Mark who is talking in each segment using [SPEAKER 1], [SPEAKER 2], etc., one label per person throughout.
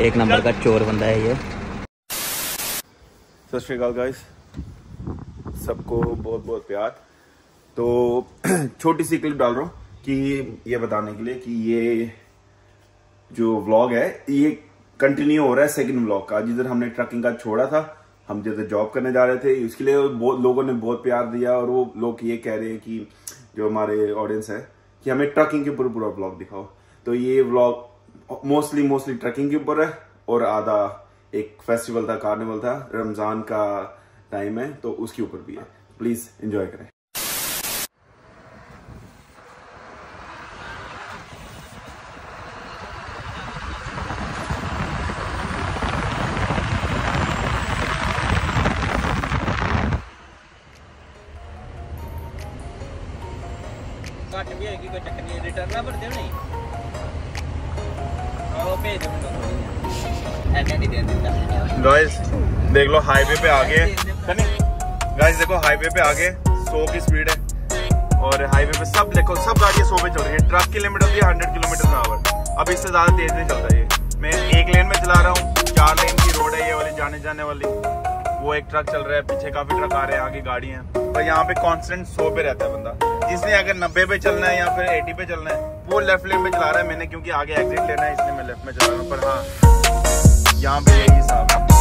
[SPEAKER 1] एक नंबर का चोर बंदा है ये।
[SPEAKER 2] सत श्रीकाल गाइस सबको बहुत बहुत प्यार। तो छोटी सी क्लिप डाल रहा हूँ कि ये बताने के लिए कि ये जो व्लॉग है, ये कंटिन्यू हो रहा है सेकंड व्लॉग का। जिधर हमने ट्रकिंग का छोड़ा था, हम जिधर जॉब करने जा रहे थे इसके लिए बहुत, लोगों ने बहुत प्यार दिया और वो लोग ये कह रहे हैं कि जो हमारे ऑडियंस है कि हमें ट्रकिंग के ऊपर पूरा ब्लॉग दिखाओ। तो ये व्लॉग मोस्टली मोस्टली ट्रकिंग के ऊपर है और आधा एक फेस्टिवल था कार्निवल था रमजान का टाइम है तो उसके ऊपर भी है प्लीज एंजॉय करें
[SPEAKER 1] ਘੱਟ ਵੀ ਹੋਏਗੀ ਕੋਈ ਚੱਕਰ ਨਹੀਂ ਰਿਟਰਨ ਨਾ ਭਰਦੇ ਨਹੀਂ
[SPEAKER 2] गाइस देख लो हाईवे पे आ गए गाइस देखो हाईवे पे आ गए सौ की स्पीड है। और हाईवे पे सब देखो सब गाड़ियाँ सौ पे चल रही है। ट्रक की लिमिट होती है हंड्रेड किलोमीटर आवर अब इससे ज़्यादा तेज नहीं चलता ये। मैं एक लेन में चला रहा हूँ चार लेन की रोड है ये वाली जाने जाने वाली। वो एक ट्रक चल रहा है पीछे काफ़ी ट्रक आ रहे हैं आगे गाड़ी है। पर यहाँ पे कांस्टेंट सौ पे रहता है बंदा। जिसने अगर नब्बे पे चलना है या फिर एटी पे चलना है वो लेफ़्ट लेन में चला रहा है मैंने क्योंकि आगे एग्जिट लेना है, इसलिए मैं लेफ़्ट में चला रहा हूँ, पर हाँ यहाँ पे यही हिसाब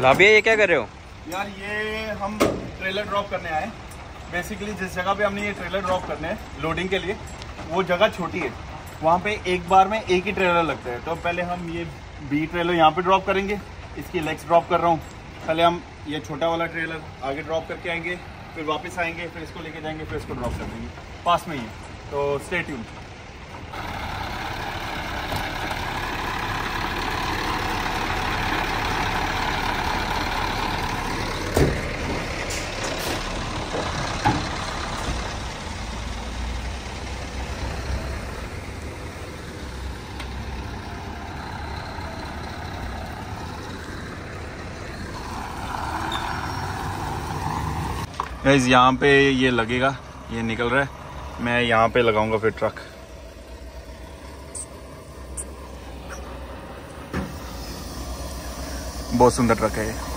[SPEAKER 1] लाभिया ये क्या कर रहे हो?
[SPEAKER 2] यार, ये हम ट्रेलर ड्रॉप करने आए बेसिकली जिस जगह पे हमने ये ट्रेलर ड्रॉप करने हैं लोडिंग के लिए, वो जगह छोटी है। वहाँ पे एक बार में एक ही ट्रेलर लगता है। तो पहले हम ये बी ट्रेलर यहाँ पे ड्रॉप करेंगे। इसकी लेग्स ड्रॉप कर रहा हूँ। पहले हम ये छोटा वाला ट्रेलर आगे ड्रॉप करके आएँगे, फिर वापस आएँगे, फिर इसको लेके जाएँगे, फिर इसको ड्रॉप कर देंगे। पास में ही तो स्टे ट्यून गाइज़ यहाँ पे ये लगेगा, ये निकल रहा है। मैं यहाँ पे लगाऊँगा फिर ट्रक बहुत सुंदर ट्रक है ये।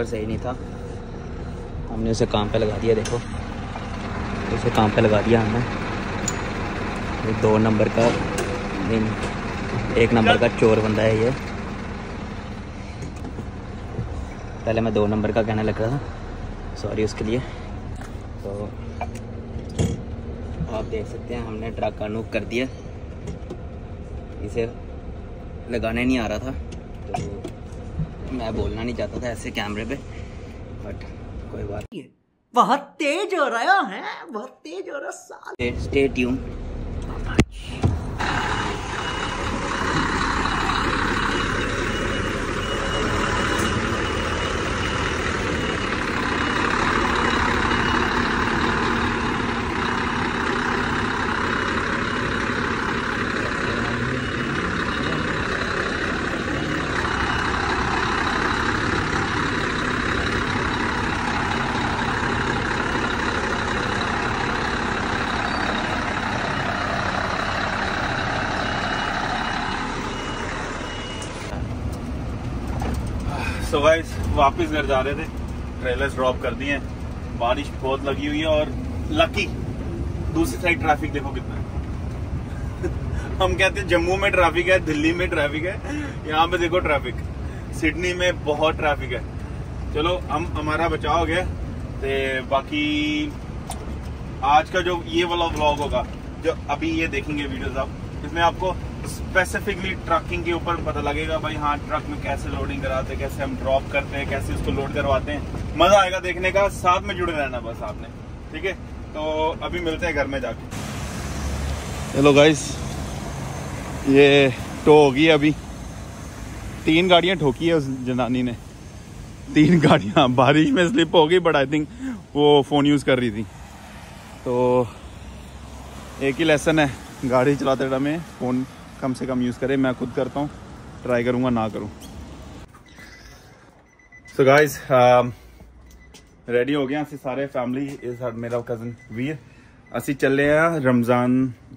[SPEAKER 1] ड्राइवर सही नहीं था, हमने उसे काम पे लगा दिया, देखो। उसे काम पे लगा दिया हमने। दो नंबर का एक नंबर का चोर बंदा है ये। पहले मैं दो नंबर का कहने लग रहा था। सॉरी उसके लिए। तो आप देख सकते हैं, हमने ट्रक का नूक कर दिया। इसे लगाने नहीं आ रहा था। मैं बोलना नहीं चाहता था ऐसे कैमरे पे बट कोई बात नहीं।
[SPEAKER 3] बहुत तेज हो रहा है बहुत तेज हो रहा साल
[SPEAKER 1] स्टे ट्यून
[SPEAKER 2] वापस घर जा रहे थे। ट्रेलर्स ड्रॉप कर दिए। बारिश बहुत लगी हुई है और लकी दूसरी साइड ट्रैफ़िक देखो कितना है। हम कहते हैं, जम्मू में ट्रैफ़िक है, दिल्ली में ट्रैफ़िक है, यहाँ पे देखो ट्रैफ़िक सिडनी में बहुत ट्रैफ़िक है। चलो, हम, हमारा बचाव हो गया। ते बाकी, आज का जो ये वाला व्लॉग होगा, जो अभी ये देखेंगे वीडियोस आप, इसमें आपको स्पेसिफिकली ट्रकिंग के ऊपर पता लगेगा भाई हाँ ट्रक में कैसे लोडिंग कराते हैं, कैसे हम ड्रॉप करते हैं, कैसे उसको लोड करवाते हैं। मज़ा आएगा देखने का, साथ में जुड़े रहना बस आपने, ठीक है? तो अभी मिलते हैं घर में जाके। हेलो गाइस ये टो होगी अभी। तीन गाड़ियाँ ठोकी है उस जनानी ने। तीन गाड़ियाँ, बारिश में स्लिप हो गई बट आई थिंक वो फ़ोन यूज़ कर रही थी। तो एक ही लेसन है, गाड़ी चलाते टाइम फ़ोन कम से कम यूज करे मैं खुद करता हूँ ट्राई करूंगा ना करूँ सो गाइस ਰੈਡੀ ਹੋ ਗਏ ਅਸੀਂ ਸਾਰੇ ਫੈਮਿਲੀ ਇਹ ਸਾਡਾ ਮੇਰਾ ਕਜ਼ਨ ਵੀਰ ਅਸੀਂ ਚੱਲੇ ਆ ਰਮਜ਼ਾਨ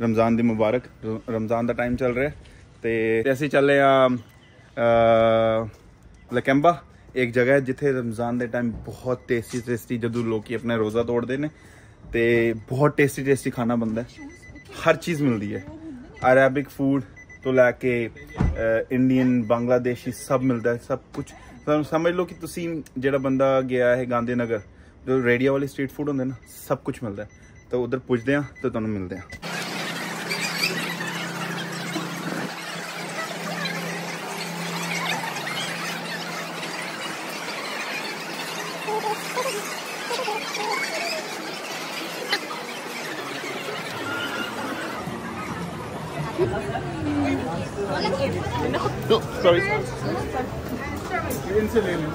[SPEAKER 2] ਰਮਜ਼ਾਨ ਦੀ ਮੁਬਾਰਕ ਰ- ਰਮਜ਼ਾਨ ਦਾ ਟਾਈਮ ਚੱਲ ਰਿਹਾ ਤੇ ਤੇ ਅਸੀਂ ਚੱਲੇ ਆ ਲਕੰਬਾ ਇੱਕ ਜਗ੍ਹਾ ਹੈ ਜਿੱਥੇ ਰਮਜ਼ਾਨ ਦੇ ਟਾਈਮ ਬਹੁਤ ਟੇਸਟੀ ਟੇਸਟੀ ਜਦੋਂ ਲੋਕੀ ਆਪਣਾ ਰੋਜ਼ਾ ਤੋੜਦੇ ਨੇ ਤੇ ਬਹੁਤ ਟੇਸਟੀ ਟੇਸਟੀ ਖਾਣਾ ਬਣਦਾ ਹੈ ਹਰ ਚੀਜ਼ ਮਿਲਦੀ ਹੈ ਅਰੈਬਿਕ ਫੂਡ ਤੋਂ ਲੈ ਕੇ ਇੰਡੀਅਨ ਬੰਗਲਾਦੇਸ਼ੀ ਸਭ ਮਿਲਦਾ ਹੈ ਸਭ ਕੁਝ ਤੁਹਾਨੂੰ ਸਮਝ ਲਓ ਕਿ ਤੁਸੀਂ ਜਿਹੜਾ ਬੰਦਾ ਗਿਆ ਹੈ ਗਾਂਧੀ ਨਗਰ ਜੋ ਰੇਡੀਓ ਵਾਲੇ ਸਟਰੀਟ ਫੂਡ ਹੁੰਦੇ ਨਾ ਸਭ ਕੁਝ ਮਿਲਦਾ ਹੈ ਤਾਂ ਉਧਰ ਪੁੱਛਦੇ ਆ ਤੇ ਤੁਹਾਨੂੰ ਮਿਲਦੇ ਆ सॉरी इनसे ले लें